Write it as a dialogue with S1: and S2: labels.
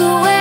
S1: away.